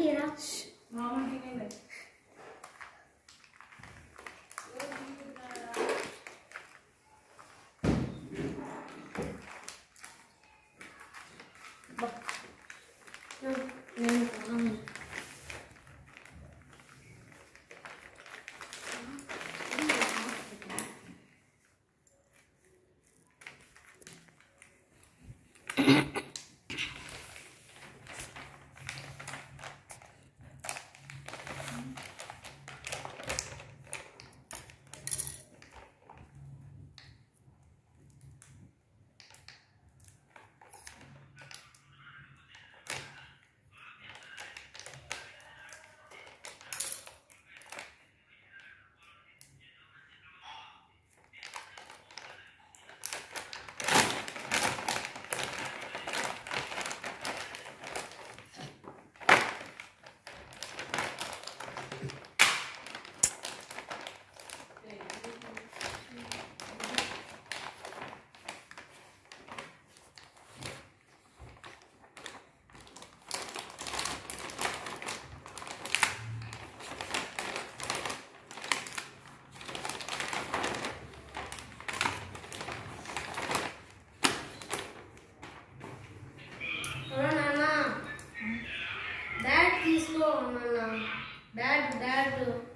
दे रहा Mm-hmm. Bad bad